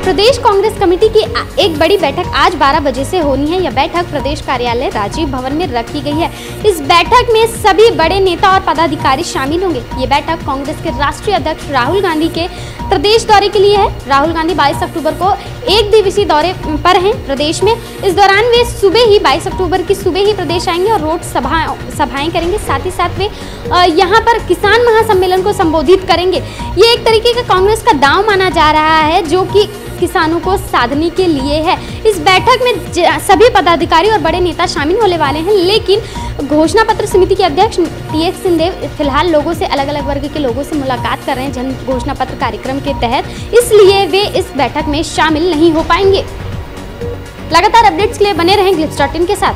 प्रदेश Congress committee की एक बड़ी बैठक आज 12 बजे से होनी है। यह बैठक प्रदेश कार्यालय राजीव भवन में रखी गई है। इस बैठक में सभी बड़े नेता और पदाधिकारी शामिल होंगे। ये बैठक कांग्रेस के राष्ट्रीय अध्यक्ष राहुल गांधी के प्रदेश दौरे के लिए है। राहुल गांधी 22 अक्टूबर को एक दिवसीय दौरे पर हैं प्रदेश में। इस दौरान वे सुबह ही 22 अक्टूबर की सुबह ही प्रदेश आएँगे और रोड सभा, सभाएँ करेंगे। साथ ही साथ वे यहाँ पर किसान महासम्मेलन को संबोधित करेंगे। ये एक तरीके का कांग्रेस का दाव माना जा रहा है, जो कि किसानों को साधने के लिए है। इस बैठक में सभी पदाधिकारी और बड़े नेता शामिल होने वाले हैं, लेकिन घोषणा पत्र समिति के अध्यक्ष टी एस सिंहदेव फ़िलहाल लोगों से अलग अलग वर्ग के लोगों से मुलाकात कर रहे हैं जन घोषणा पत्र कार्यक्रम के तहत। इसलिए वे इस बैठक में शामिल नहीं हो पाएँगे। लगातार अपडेट्स के लिए बने रहें ग्लिप्स के साथ।